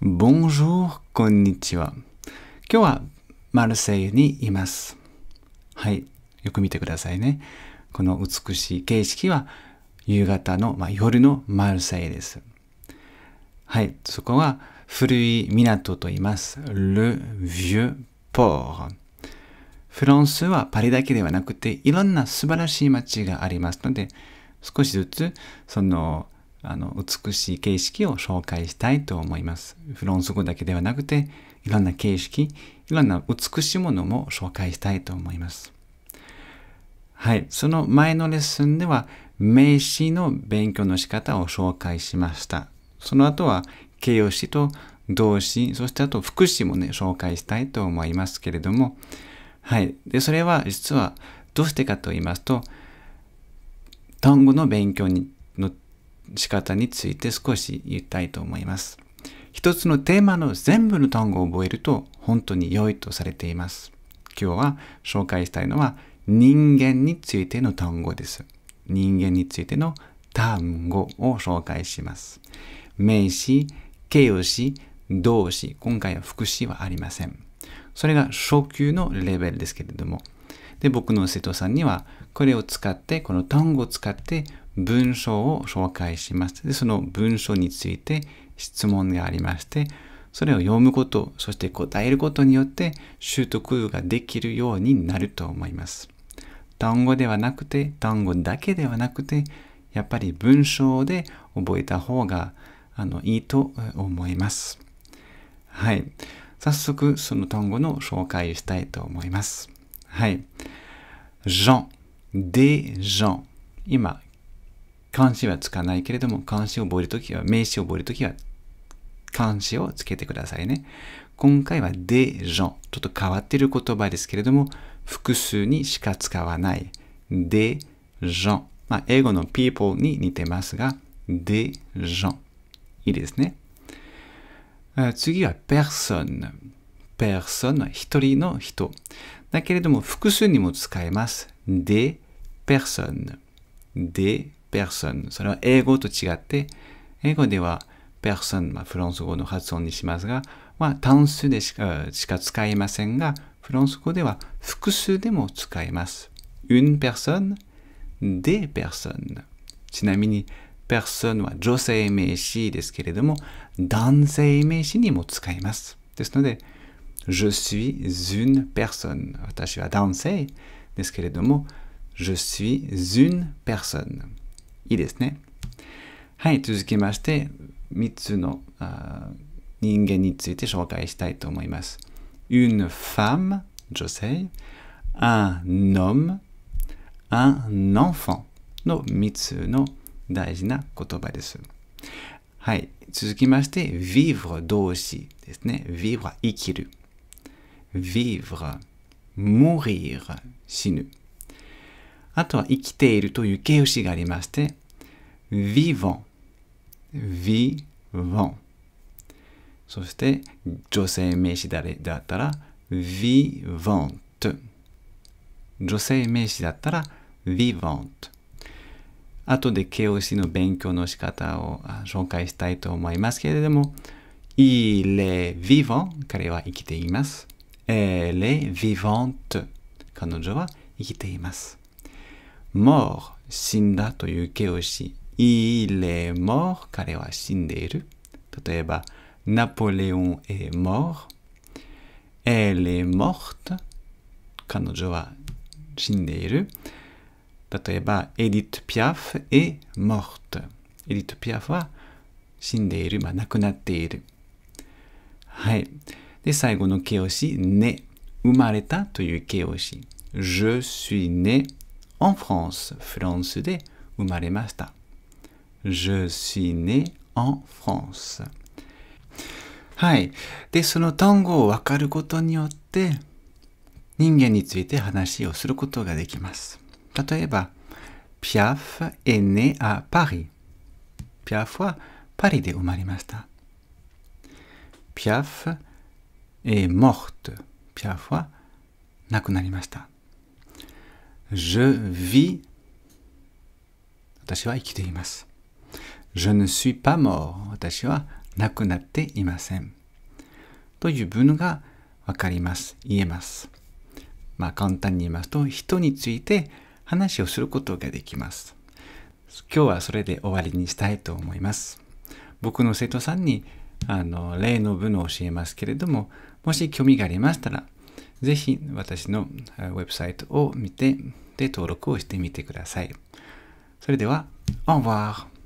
Bonjour, こんにちは。今日はマルセイユにいます。はい。よく見てくださいね。この美しい景色は夕方の、まあ、夜のマルセイユです。はい。そこは古い港と言います。Le Vieux Port。フランスはパリだけではなくていろんな素晴らしい街がありますので少しずつそのあの美しい景色を紹介したいと思います。フランス語だけではなくて、いろんな景色、いろんな美しいものも紹介したいと思います。はい。その前のレッスンでは、名詞の勉強の仕方を紹介しました。その後は、形容詞と動詞、そしてあと副詞もね、紹介したいと思いますけれども、はい。で、それは実はどうしてかと言いますと、単語の勉強にの仕方について少し言いたいと思います。一つのテーマの全部の単語を覚えると本当に良いとされています。今日は紹介したいのは人間についての単語です。人間についての単語を紹介します。名詞、形容詞、動詞、今回は副詞はありません。それが初級のレベルですけれども。で、僕の生徒さんにはこれを使って、この単語を使って文章を紹介します。で、その文章について質問がありまして、それを読むこと、そして答えることによって習得ができるようになると思います。単語ではなくて、単語だけではなくて、やっぱり文章で覚えた方があのいいと思います。はい。早速、その単語の紹介したいと思います。はい。gens, des gens。今、漢詞はつかないけれども、漢詞を覚えるときは、名詞を覚えるときは、漢詞をつけてくださいね。今回は des gens。ちょっと変わっている言葉ですけれども、複数にしか使わない。des gens。まあ、英語の people に似てますが、des gens。いいですね。次は person。person は一人の人。だけれども、複数にも使えます。des personnes。des person それは英語と違って、英語では person、まあ、フランス語の発音にしますが、まあ、単数でしかしか使いませんが、フランス語では複数でも使えます。une personne, des personnes。ちなみに、person は女性名詞ですけれども、男性名詞にも使えます。ですので、je suis une personne。私は男性ですけれども、je suis une personne。いいですね。はい、続きまして、3つの人間について紹介したいと思います。une femme, 女性、un homme, un enfant の3つの大事な言葉です。はい、続きまして、vivre 動詞ですね。vivre 生きる。vivre, mourir 死ぬ。あとは生きているという形容詞がありまして、vivant, vivant。そして女性名詞だったら vivant。女性名詞だったら vivante。後で形容詞の勉強の仕方を紹介したいと思いますけれども、il est vivant 彼は生きています。elle est vivante 彼女は生きています。Mort 死んだという形容詞 il est mort 彼は死んでいる例えばナポレオン est mort. Elle est morte. 彼女は死んでいる例えばエディット・ピアフ est morte. エディット・ピアフは死んでいる、まあ、亡くなっているはいで最後の形容詞ね生まれたという形容詞 je suis né en France フランスで生まれました Je suis né en France はい。で、その単語をわかることによって人間について話をすることができます。例えば、Piaf est né à Paris. Piaf はパリで生まれました。Piaf est morte. Piaf は亡くなりました。Je vis 私は生きています。Je ne suis pas mort. 私はなくなっていません。という文がわかります。言えます。まあ簡単に言いますと、人について話をすることができます。今日はそれで終わりにしたいと思います。僕の生徒さんにあの例の文を教えますけれども、もし興味がありましたら、ぜひ私のウェブサイトを見て、で登録をしてみてください。それでは、au revoir!